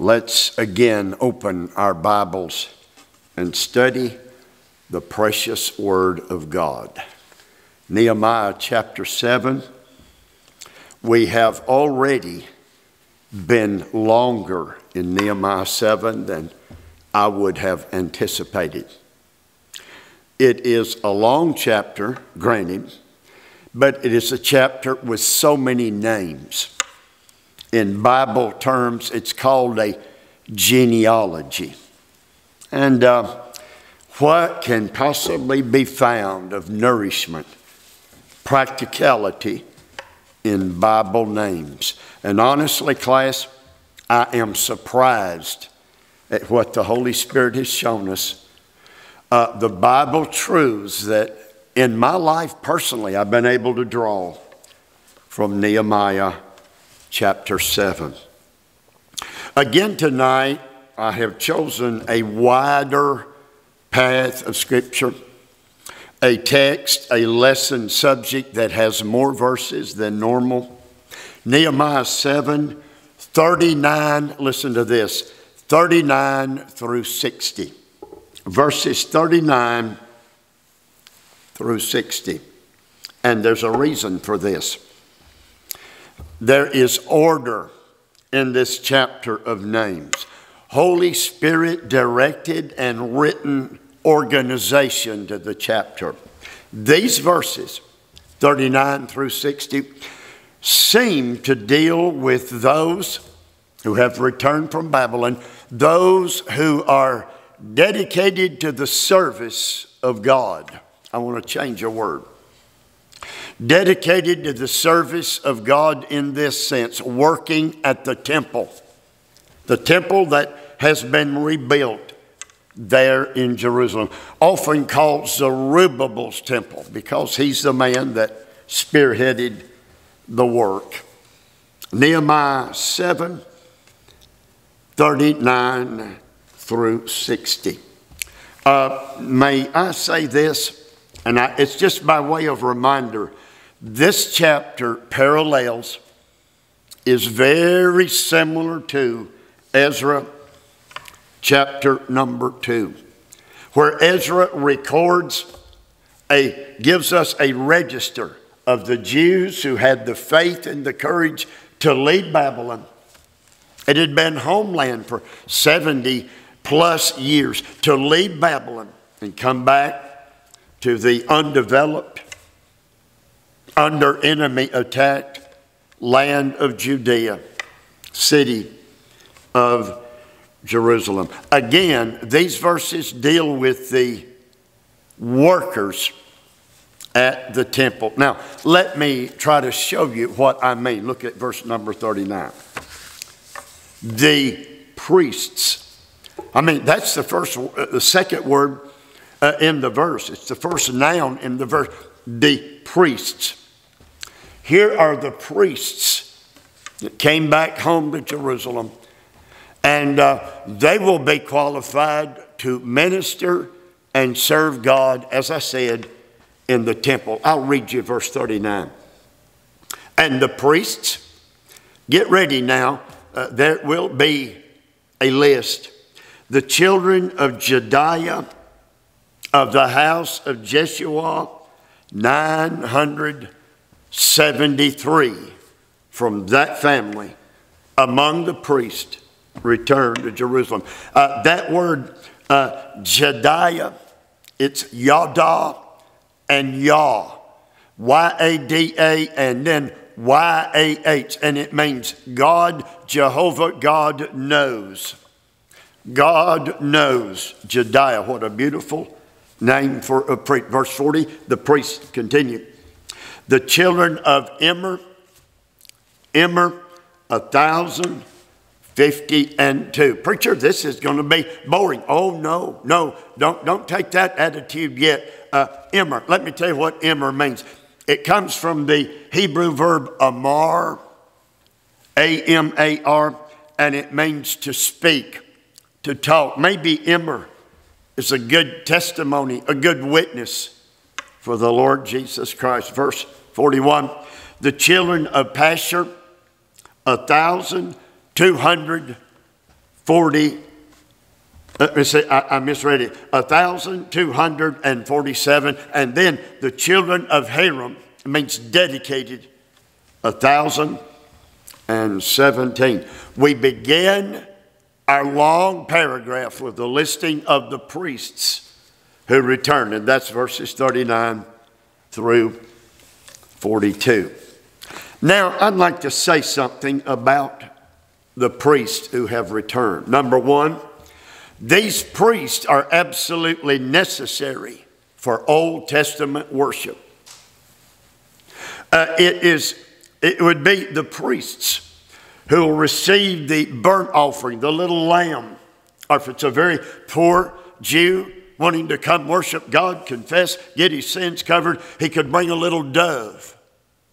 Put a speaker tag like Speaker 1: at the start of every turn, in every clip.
Speaker 1: Let's again open our Bibles and study the precious Word of God. Nehemiah chapter 7. We have already been longer in Nehemiah 7 than I would have anticipated. It is a long chapter, granted, but it is a chapter with so many names. In Bible terms, it's called a genealogy. And uh, what can possibly be found of nourishment, practicality in Bible names? And honestly, class, I am surprised at what the Holy Spirit has shown us. Uh, the Bible truths that in my life personally I've been able to draw from Nehemiah chapter 7. Again, tonight, I have chosen a wider path of Scripture, a text, a lesson subject that has more verses than normal. Nehemiah 7 39, listen to this 39 through 60. Verses 39 through 60. And there's a reason for this. There is order in this chapter of names. Holy Spirit directed and written organization to the chapter. These verses, 39 through 60, seem to deal with those who have returned from Babylon, those who are dedicated to the service of God. I want to change a word dedicated to the service of God in this sense, working at the temple, the temple that has been rebuilt there in Jerusalem, often called Zerubbabel's temple because he's the man that spearheaded the work. Nehemiah 7 39 through 60. Uh, may I say this, and I, it's just by way of reminder this chapter parallels, is very similar to Ezra chapter number two, where Ezra records a, gives us a register of the Jews who had the faith and the courage to lead Babylon. It had been homeland for 70 plus years to leave Babylon and come back to the undeveloped under enemy attacked land of Judea, city of Jerusalem. Again, these verses deal with the workers at the temple. Now, let me try to show you what I mean. Look at verse number 39. The priests. I mean, that's the first, uh, the second word uh, in the verse. It's the first noun in the verse. The priests. Here are the priests that came back home to Jerusalem, and uh, they will be qualified to minister and serve God, as I said, in the temple. I'll read you verse 39. And the priests, get ready now, uh, there will be a list. The children of Jedaiah of the house of Jeshua, 900 73 from that family among the priests returned to Jerusalem. Uh, that word, uh, Jedaiah, it's Yada and Yah, Y A D A, and then Y A H, and it means God, Jehovah, God knows. God knows. Jedaiah, what a beautiful name for a priest. Verse 40, the priest continued. The children of Immer, Immer, a thousand fifty and two. Preacher, this is going to be boring. Oh no, no, don't don't take that attitude yet. Uh, Immer, let me tell you what Immer means. It comes from the Hebrew verb amar, A M A R, and it means to speak, to talk. Maybe Immer is a good testimony, a good witness for the Lord Jesus Christ. Verse 41. The children of Pashur, a thousand two hundred 40, uh, let me say, I, I misread it, 1,247. And then the children of Harim means dedicated, 1,017. We begin our long paragraph with the listing of the priests who returned, and that's verses 39 through 42. Now, I'd like to say something about the priests who have returned. Number one, these priests are absolutely necessary for Old Testament worship. Uh, it is, it would be the priests who will receive the burnt offering, the little lamb, or if it's a very poor Jew wanting to come worship God, confess, get his sins covered, he could bring a little dove.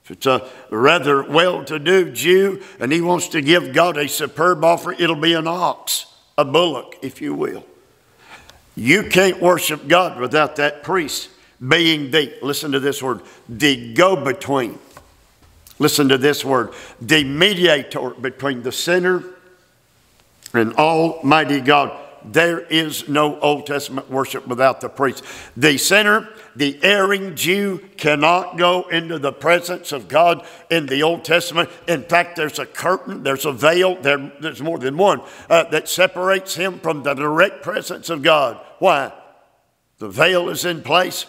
Speaker 1: If it's a rather well to do Jew and he wants to give God a superb offering, it'll be an ox, a bullock, if you will. You can't worship God without that priest being the, listen to this word, the go between. Listen to this word, the mediator between the sinner and Almighty God. There is no Old Testament worship without the priest. The sinner, the erring Jew, cannot go into the presence of God in the Old Testament. In fact, there's a curtain, there's a veil, there, there's more than one, uh, that separates him from the direct presence of God. Why? The veil is in place.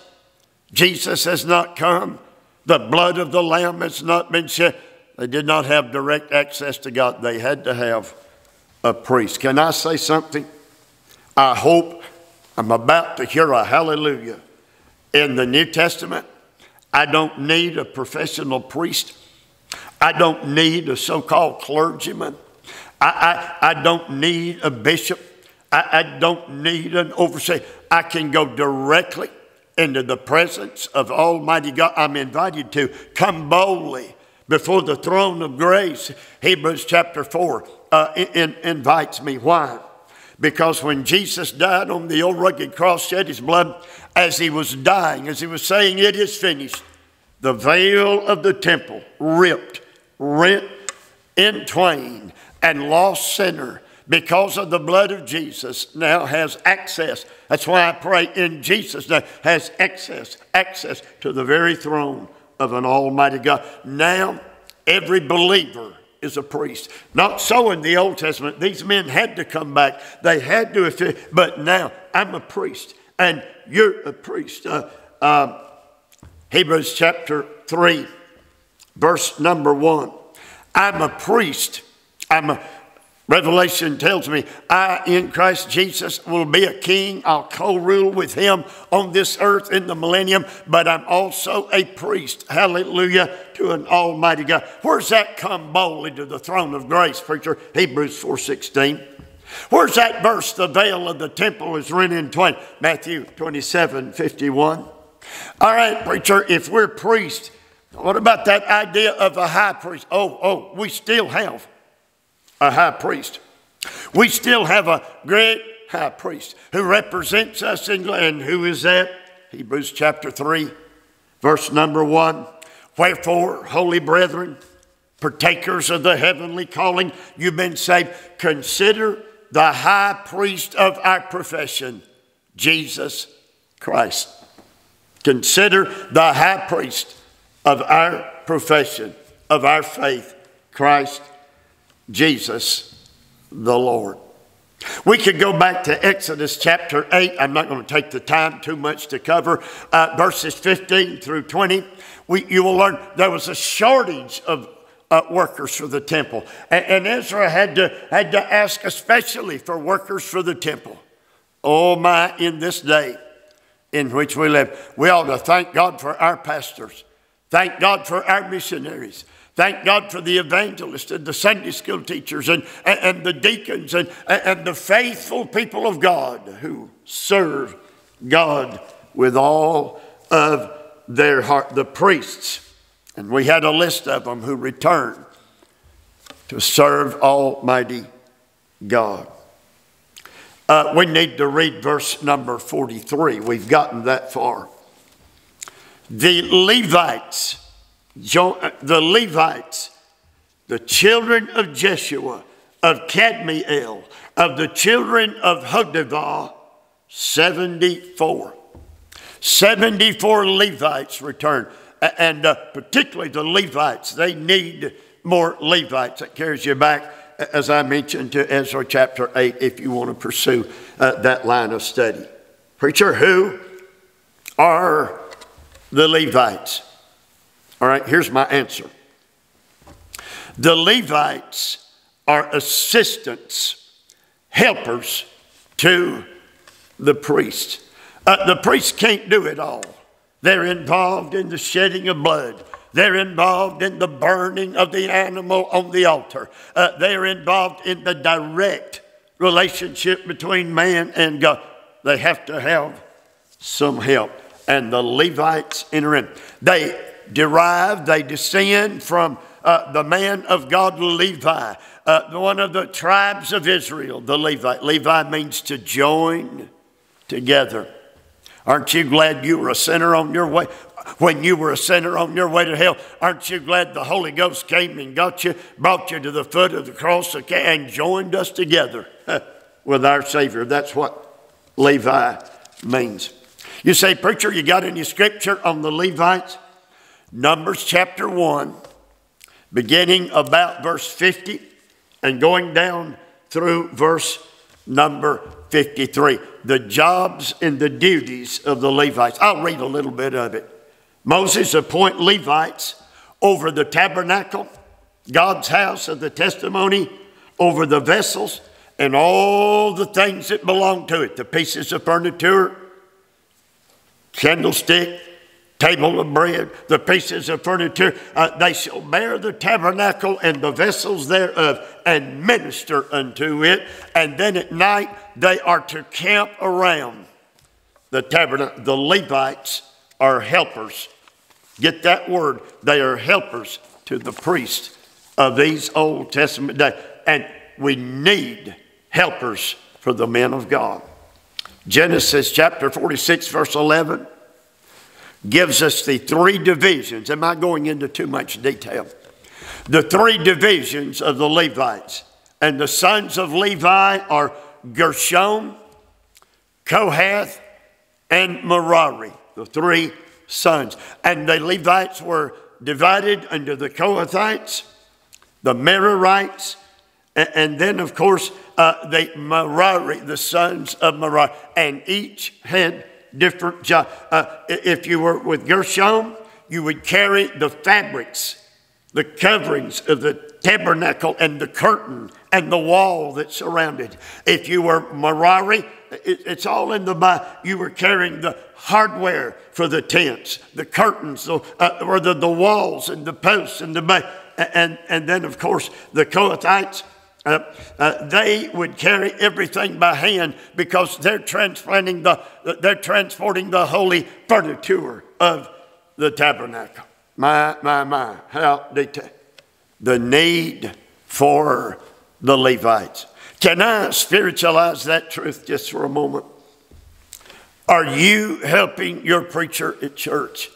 Speaker 1: Jesus has not come. The blood of the Lamb has not been shed. They did not have direct access to God. They had to have a priest. Can I say something? I hope I'm about to hear a hallelujah. In the New Testament, I don't need a professional priest. I don't need a so called clergyman. I, I, I, don't need a bishop. I, I don't need an overseer. I can go directly into the presence of Almighty God. I'm invited to come boldly before the throne of grace. Hebrews chapter 4 uh, in, invites me. Why? Because when Jesus died on the old rugged cross, shed his blood, as he was dying, as he was saying, It is finished, the veil of the temple ripped, rent in twain, and lost sinner because of the blood of Jesus now has access. That's why I pray in Jesus' name, has access, access to the very throne of an almighty God. Now, every believer is a priest. Not so in the Old Testament. These men had to come back. They had to, but now I'm a priest and you're a priest. Uh, uh, Hebrews chapter 3, verse number 1. I'm a priest. I'm a Revelation tells me I, in Christ Jesus, will be a king. I'll co rule with him on this earth in the millennium, but I'm also a priest. Hallelujah to an almighty God. Where's that come boldly to the throne of grace, preacher? Hebrews 4.16. Where's that verse, the veil of the temple is rent in twain? Matthew 27, 51. All right, preacher, if we're priests, what about that idea of a high priest? Oh, oh, we still have a high priest. We still have a great high priest who represents us in and who is that? Hebrews chapter 3, verse number 1. Wherefore, holy brethren, partakers of the heavenly calling, you've been saved, consider the high priest of our profession, Jesus Christ. Consider the high priest of our profession, of our faith, Christ Jesus the Lord. We could go back to Exodus chapter 8. I'm not going to take the time too much to cover uh, verses 15 through 20. We, you will learn there was a shortage of uh, workers for the temple. And, and, Ezra had to, had to ask especially for workers for the temple. Oh my, in this day in which we live, we ought to thank God for our pastors. Thank God for our missionaries. Thank God for the evangelists and the Sunday school teachers and, and, and the deacons and, and the faithful people of God who serve God with all of their heart. The priests, and we had a list of them who returned to serve Almighty God. Uh, we need to read verse number 43. We've gotten that far. The Levites the Levites, the children of Jeshua, of Kadmiel, of the children of Hodevah, 74. 74 Levites returned. And uh, particularly the Levites, they need more Levites. That carries you back, as I mentioned, to Ezra chapter 8 if you want to pursue uh, that line of study. Preacher, who are the Levites? All right, here's my answer. The Levites are assistants, helpers to the priest. Uh, the priest can't do it all. They're involved in the shedding of blood. They're involved in the burning of the animal on the altar. Uh, they're involved in the direct relationship between man and God. They have to have some help. And the Levites enter in. They derive, they descend from uh, the man of God, Levi, uh, one of the tribes of Israel, the Levite. Levi means to join together. Aren't you glad you were a sinner on your way? When you were a sinner on your way to hell, aren't you glad the Holy Ghost came and got you, brought you to the foot of the cross and joined us together with our Savior? That's what Levi means. You say, Preacher, you got any scripture on the Levites? Numbers chapter 1, beginning about verse 50 and going down through verse number 53. The jobs and the duties of the Levites. I'll read a little bit of it. Moses appoint Levites over the tabernacle, God's house of the testimony, over the vessels, and all the things that belong to it the pieces of furniture, candlestick, table of bread, the pieces of furniture. Uh, they shall bear the tabernacle and the vessels thereof and minister unto it. And then at night they are to camp around the tabernacle. The Levites are helpers. Get that word. They are helpers to the priest of these Old Testament days. And we need helpers for the men of God. Genesis chapter 46, verse 11 gives us the three divisions. Am I going into too much detail? The three divisions of the Levites. And the sons of Levi are Gershon, Kohath, and Merari, the three sons. And the Levites were divided under the Kohathites, the Merarites, and then, of course, uh, the Merari, the sons of Merari. And each had different. Uh, if you were with Gershon, you would carry the fabrics, the coverings of the tabernacle and the curtain and the wall that surrounded. If you were Merari, it's all in the. You were carrying the hardware for the tents, the curtains, the, uh, or the, the walls and the posts and the and and then of course the Kohathites uh, uh, they would carry everything by hand because they're transplanting the they're transporting the holy furniture of the tabernacle. My my my, how detailed the need for the Levites. Can I spiritualize that truth just for a moment? Are you helping your preacher at church?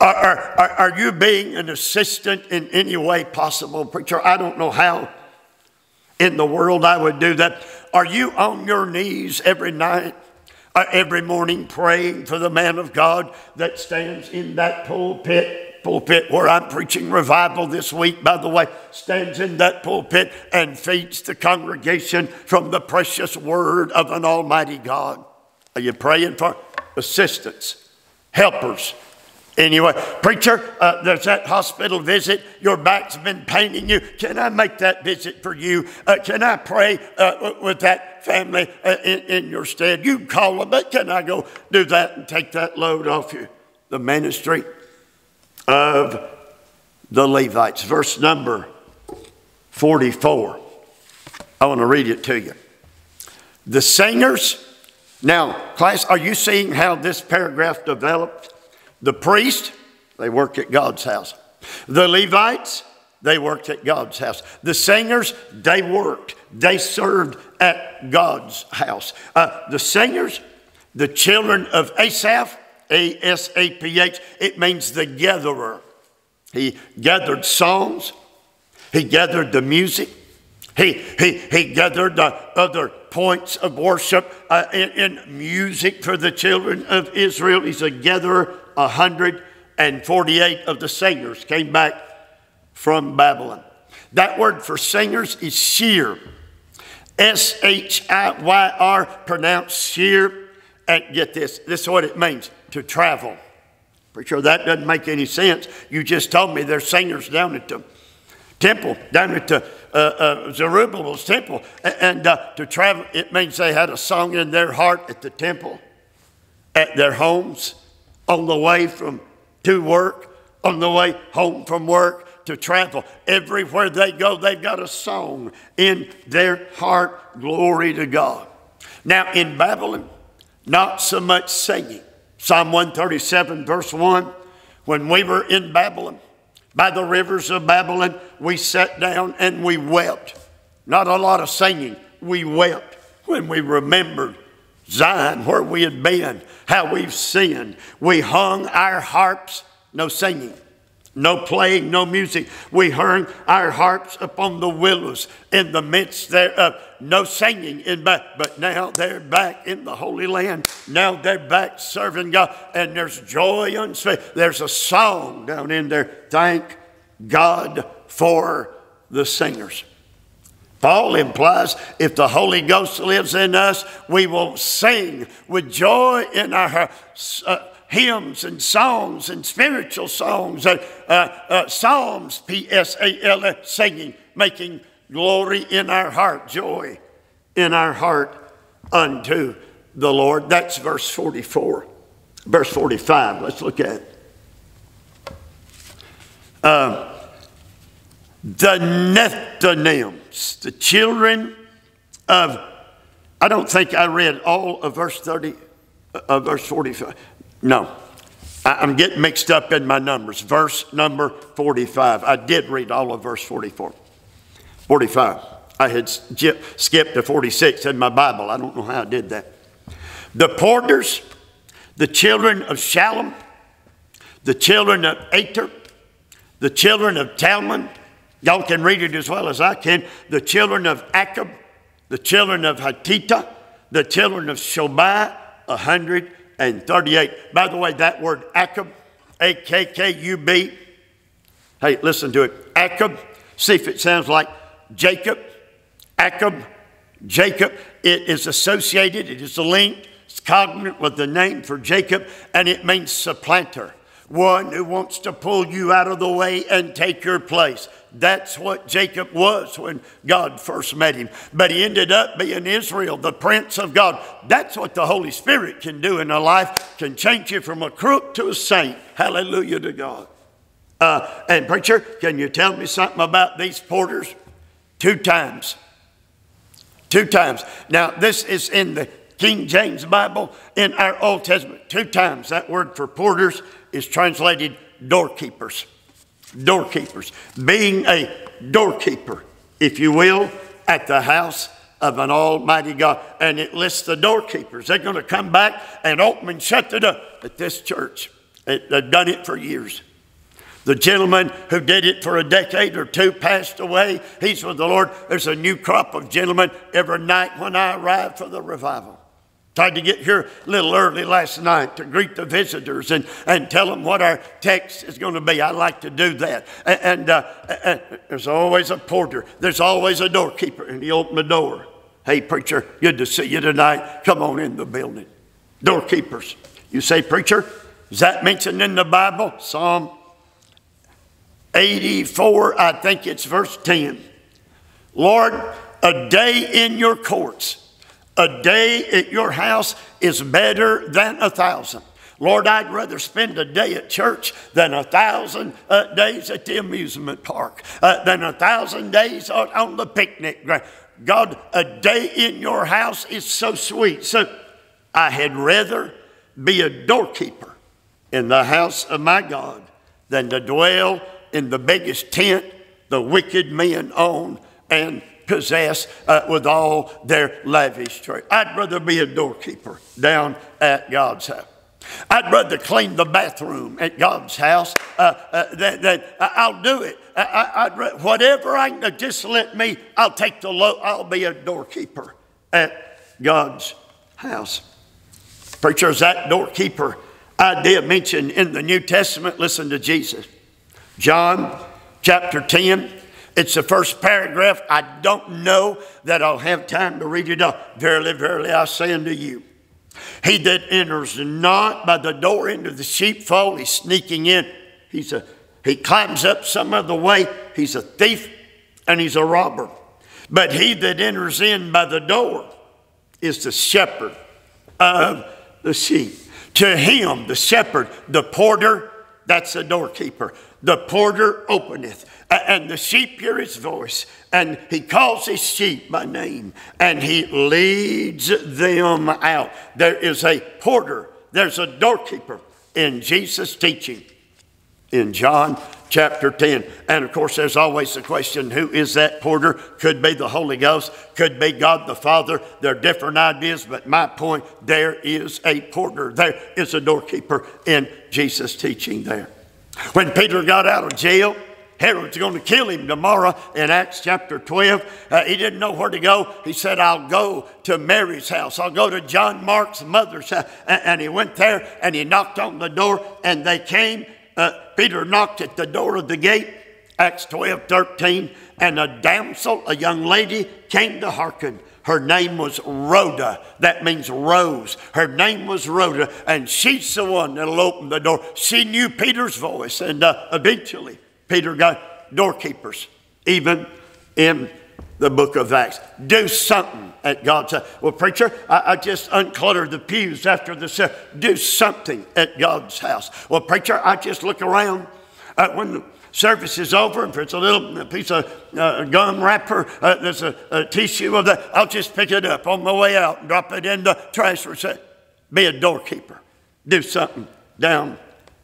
Speaker 1: Are, are, are you being an assistant in any way possible, preacher? I don't know how in the world I would do that. Are you on your knees every night, uh, every morning praying for the man of God that stands in that pulpit? Pulpit where I'm preaching revival this week, by the way, stands in that pulpit and feeds the congregation from the precious word of an almighty God. Are you praying for assistance, helpers, Anyway, preacher, uh, there's that hospital visit. Your back's been paining you. Can I make that visit for you? Uh, can I pray uh, with that family uh, in, in, your stead? You call them, but can I go do that and take that load off you? The ministry of the Levites, verse number 44. I want to read it to you. The singers. Now, class, are you seeing how this paragraph developed? The priest, they worked at God's house. The Levites, they worked at God's house. The singers, they worked. They served at God's house. Uh, the singers, the children of Asaph, A S A P H, it means the gatherer. He gathered songs, he gathered the music, He, he, he gathered the other points of worship uh, in, in, music for the children of Israel. He's a gatherer. 148 of the singers came back from Babylon. That word for singers is shear. S H I Y R, pronounced shear. And get this, this is what it means to travel. Pretty sure that doesn't make any sense. You just told me there's singers down at the temple, down at the uh, uh, Zerubbabel's temple. And uh, to travel, it means they had a song in their heart at the temple, at their homes, on the way from to work, on the way home from work, to travel. Everywhere they go, they've got a song in their heart. Glory to God. Now, in Babylon, not so much singing. Psalm 137, verse 1 When we were in Babylon, by the rivers of Babylon, we sat down and we wept. Not a lot of singing, we wept when we remembered Zion, where we had been, how we've sinned. We hung our harps, no singing. No playing, no music. We hung our harps upon the willows in the midst thereof. No singing in back, but now they're back in the Holy Land. Now they're back serving God, and there's joy unspeakable. There's a song down in there. Thank God for the singers. Paul implies if the Holy Ghost lives in us, we will sing with joy in our uh, hymns and songs and spiritual songs, uh, uh, uh psalms, P S A L singing, making glory in our heart, joy in our heart unto the Lord. That's verse 44. Verse 45, let's look at. Um, the Nethinims, the children of, I don't think I read all of verse 30, uh, verse 45. No, I, am getting mixed up in my numbers. Verse number 45. I did read all of verse 44. 45. I had skipped to 46 in my Bible. I don't know how I did that. The porters, the children of Shallum, the children of Ater, the children of Talmon, y'all can read it as well as I can, the children of Akkub, the children of Hatita, the children of Shobai, a hundred and 38. By the way, that word Akkub, A K K U B, hey, listen to it. Akkub, see if it sounds like Jacob. Akkub, Jacob. It is associated, it is linked, it's cognate with the name for Jacob, and it means supplanter one who wants to pull you out of the way and take your place. That's what Jacob was when God first met him. But he ended up being Israel, the prince of God. That's what the Holy Spirit can do in a life, can change you from a crook to a saint. Hallelujah to God. Uh, and preacher, can you tell me something about these porters? Two times. Two times. Now, this is in the King James Bible in our Old Testament. Two times that word for porters is translated doorkeepers. Doorkeepers. Being a doorkeeper, if you will, at the house of an almighty God. And it lists the doorkeepers. They're going to come back and open and shut the door at this church. They've done it for years. The gentleman who did it for a decade or two passed away. He's with the Lord. There's a new crop of gentlemen every night when I arrive for the revival. Tried to get here a little early last night to greet the visitors and, and tell them what our text is going to be. I like to do that. And, and, uh, and there's always a porter, there's always a doorkeeper, and he opened the door. Hey, preacher, good to see you tonight. Come on in the building. Doorkeepers. You say, preacher, is that mentioned in the Bible? Psalm 84, I think it's verse 10. Lord, a day in your courts a day at your house is better than a thousand. Lord, I'd rather spend a day at church than a thousand uh, days at the amusement park, uh, than a thousand days on, on the picnic ground. God, a day in your house is so sweet. So I had rather be a doorkeeper in the house of my God than to dwell in the biggest tent the wicked men own and possess uh, with all their lavish trade. I'd rather be a doorkeeper down at God's house. I'd rather clean the bathroom at God's house uh, uh, than, than I'll do it. I, I, whatever I can, just let me, I'll take the low, I'll be a doorkeeper at God's house. Preacher, that doorkeeper idea mentioned in the New Testament? Listen to Jesus. John chapter 10. It's the first paragraph. I don't know that I'll have time to read it all. Verily, verily, I say unto you, he that enters not by the door into the sheepfold, he's sneaking in. He's a, he climbs up some other way. He's a thief and he's a robber. But he that enters in by the door is the shepherd of the sheep. To him, the shepherd, the porter, that's the doorkeeper. The porter openeth, and the sheep hear his voice, and he calls his sheep by name, and he leads them out. There is a porter, there's a doorkeeper in Jesus' teaching in John chapter 10. And of course, there's always the question who is that porter? Could be the Holy Ghost, could be God the Father. There are different ideas, but my point there is a porter, there is a doorkeeper in Jesus' teaching there. When Peter got out of jail, Herod's going to kill him tomorrow in Acts chapter 12. Uh, he didn't know where to go. He said, I'll go to Mary's house. I'll go to John Mark's mother's house. And, and he went there and he knocked on the door and they came uh, Peter knocked at the door of the gate, Acts 12 13, and a damsel, a young lady, came to hearken. Her name was Rhoda. That means rose. Her name was Rhoda, and she's the one that'll open the door. She knew Peter's voice, and uh, eventually Peter got doorkeepers, even in the book of Acts. Do something at God's house. Well, preacher, I, I just uncluttered the pews after the service. Do something at God's house. Well, preacher, I just look around uh, when the service is over. If it's a little piece of uh, gum wrapper, uh, there's a, a, tissue of that, I'll just pick it up on my way out and drop it in the trash. Say, be a doorkeeper. Do something down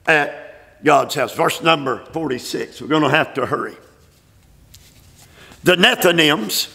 Speaker 1: at God's house. Verse number 46. We're going to have to hurry. The Nethinims,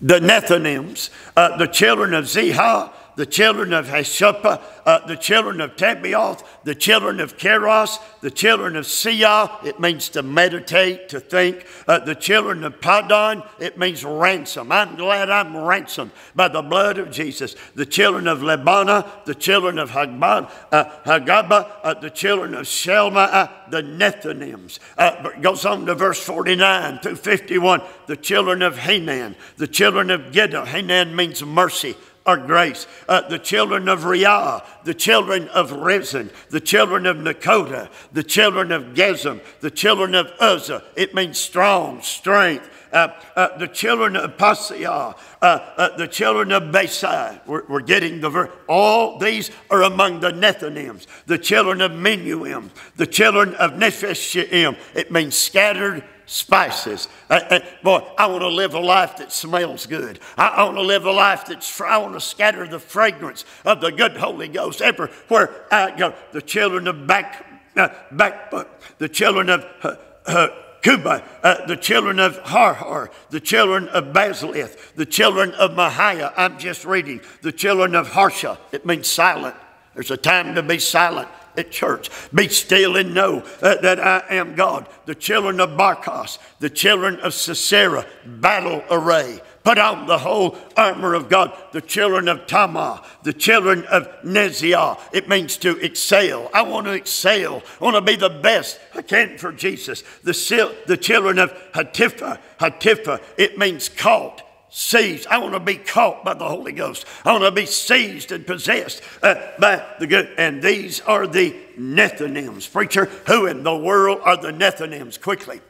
Speaker 1: the Nethinims, uh, the children of Ziha, the children of Hashupha, uh, the children of Tabbaoth, the children of Keros, the children of Sia, it means to meditate, to think, uh, the children of Padon, it means ransom. I'm glad I'm ransomed by the blood of Jesus. The children of Lebana, the children of Hagban, uh, Hagaba, uh, the children of Shelma, uh, the Nethinims. Uh, goes on to verse 49 through 51, the children of Hanan, the children of Giddah. Hanan means mercy or grace. Uh, the children of Riah, the children of Rezin, the children of Nekoda, the children of Gezim, the children of Uzza. It means strong, strength. Uh, uh, the children of Phaseah, uh, uh, the children of Besai. We're, we're getting the verse. All these are among the Nethinims, the children of Menuim, the children of Nepheshim. It means scattered spices. Uh, uh, boy, I want to live a life that smells good. I, I want to live a life that's, I want to scatter the fragrance of the good Holy Ghost everywhere I go. The children of back, uh, back, the children of uh, uh, Cuba, uh, the children of Harhar, the children of Bazlith, the children of Mahiah. I'm just reading. The children of Harsha. It means silent. There's a time to be silent at church. Be still and know uh, that I am God. The children of Barkos, the children of Sisera, battle array. Put on the whole armor of God. The children of Tamar, the children of Neziah. It means to excel. I want to excel. I want to be the best I can for Jesus. The, the children of Hatipha, Hatipha. It means caught seized. I want to be caught by the Holy Ghost. I want to be seized and possessed uh, by the good. And these are the Nethinims. Preacher, who in the world are the Nethinims? Quickly.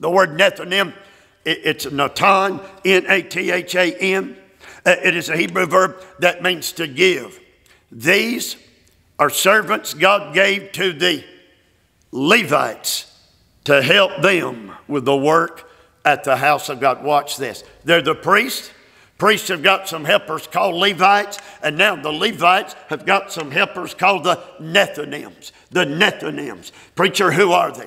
Speaker 1: The word Nethinim, it, it's Natan, N A T H A N. Uh, it is a Hebrew verb that means to give. These are servants God gave to the Levites to help them with the work at the house of God. Watch this. They're the priests. Priests have got some helpers called Levites, and now the Levites have got some helpers called the Nethinims. The Nethinims. Preacher, who are they?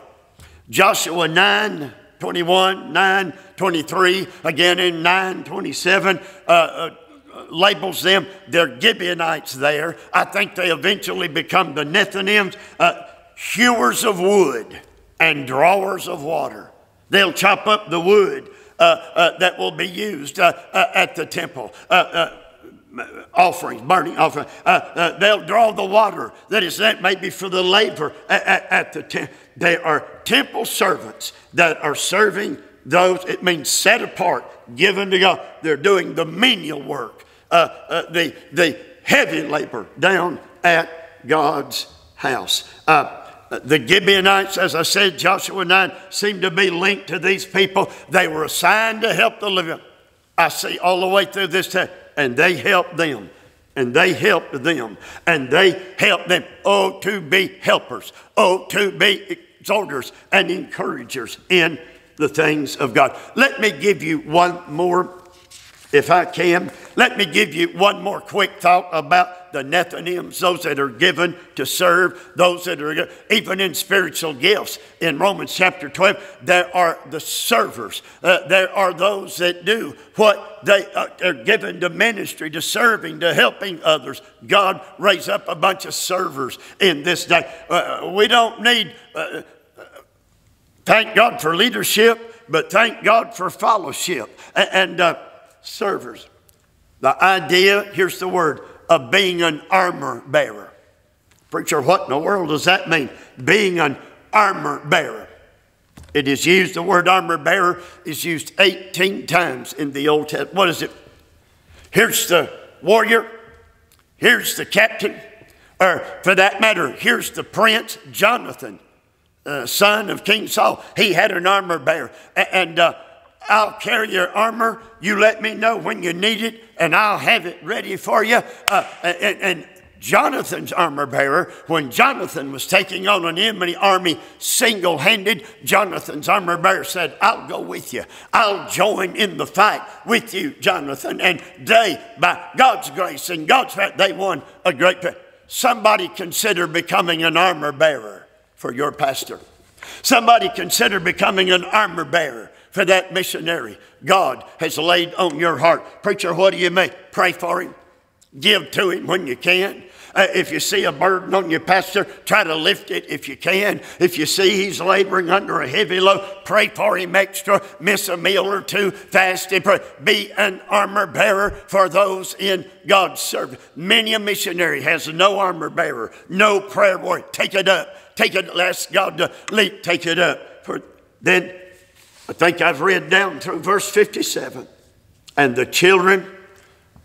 Speaker 1: Joshua 9 21, 9 23, again in 9 27. Uh, uh, labels them, they're Gibeonites there. I think they eventually become the Nethinims, uh, hewers of wood and drawers of water. They'll chop up the wood uh, uh, that will be used uh, uh, at the temple. Uh, offerings, burning offerings. they'll draw the water that is that maybe for the labor at, at, at the temple. They are temple servants that are serving those, it means set apart, given to God. They're doing the menial work, uh, uh, the, the heavy labor down at God's house. Uh, the Gibeonites, as I said, Joshua 9, seem to be linked to these people. They were assigned to help the living. I see all the way through this text, and they helped them. And they helped them. And they helped them. Oh, to be helpers. Oh, to be exhorters and encouragers in the things of God. Let me give you one more, if I can. Let me give you one more quick thought about the Nethinims, those that are given to serve, those that are even in spiritual gifts. In Romans chapter 12, there are the servers. Uh, there are those that do what they uh, are given to ministry, to serving, to helping others. God raise up a bunch of servers in this day. Uh, we don't need uh, Thank God for leadership, but thank God for fellowship and, and uh, servers. The idea, here's the word, of being an armor bearer. Preacher, what in the world does that mean? Being an armor bearer. It is used, the word armor bearer is used 18 times in the Old Testament. What is it? Here's the warrior, here's the captain, or for that matter, here's the prince, Jonathan uh, son of King Saul, he had an armor bearer. And uh, I'll carry your armor. You let me know when you need it, and I'll have it ready for you. Uh, and, and, Jonathan's armor bearer, when Jonathan was taking on an enemy army single handed, Jonathan's armor bearer said, I'll go with you. I'll join in the fight with you, Jonathan. And they, by God's grace and God's faith, they won a great. Somebody consider becoming an armor bearer for your pastor. Somebody consider becoming an armor bearer for that missionary God has laid on your heart. Preacher, what do you make? Pray for him. Give to him when you can. Uh, if you see a burden on your pastor, try to lift it if you can. If you see he's laboring under a heavy load, pray for him extra. Miss a meal or two, fast and pray. Be an armor bearer for those in God's service. Many a missionary has no armor bearer, no prayer warrior. Take it up take it, ask God to lead, take it up. For then I think I've read down through verse 57. And the children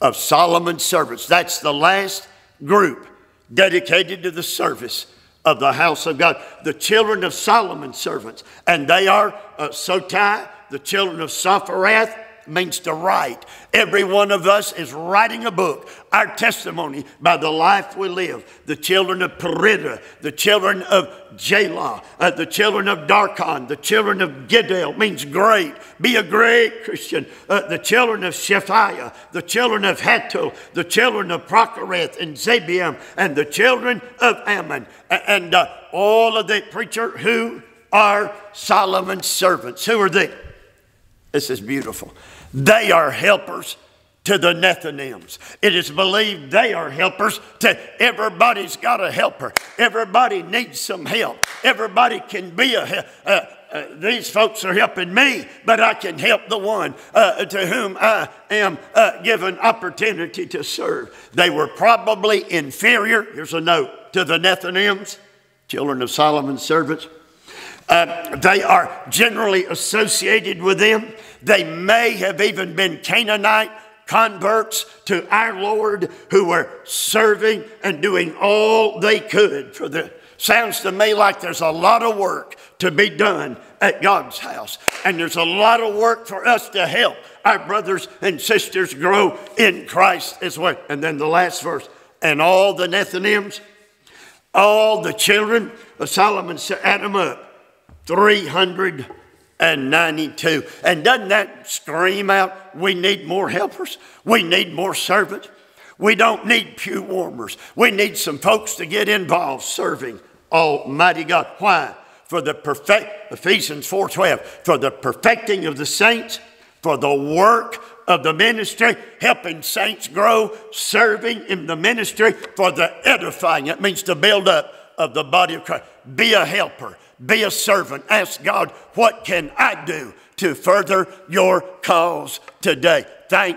Speaker 1: of Solomon's servants. That's the last group dedicated to the service of the house of God. The children of Solomon's servants. And they are uh, Sotai, the children of Sophereth, means to write. Every one of us is writing a book, our testimony by the life we live. The children of Perida, the children of Jalah, uh, the children of Darkon, the children of Giddel means great. Be a great Christian. Uh, the children of Shephiah, the children of Hattul, the children of Pochereth and Zebaim, and the children of Amon. And uh, all of the preacher who are Solomon's servants. Who are they? This is beautiful. They are helpers to the Nethinims. It is believed they are helpers to everybody's got a helper. Everybody needs some help. Everybody can be a uh, uh, these folks are helping me, but I can help the one uh, to whom I am uh, given opportunity to serve. They were probably inferior, here's a note, to the Nethinims, children of Solomon's servants. Uh, they are generally associated with them. They may have even been Canaanite converts to our Lord who were serving and doing all they could for the. Sounds to me like there's a lot of work to be done at God's house. And there's a lot of work for us to help our brothers and sisters grow in Christ as well. And then the last verse, and all the Nethinims, all the children of Solomon set them up 392. And 92. And doesn't that scream out, we need more helpers? We need more servants. We don't need pew warmers. We need some folks to get involved serving Almighty God. Why? For the perfect, Ephesians 4.12, for the perfecting of the saints, for the work of the ministry, helping saints grow, serving in the ministry for the edifying. It means to build up of the body of Christ. Be a helper, be a servant. Ask God, what can I do to further your cause today? Thank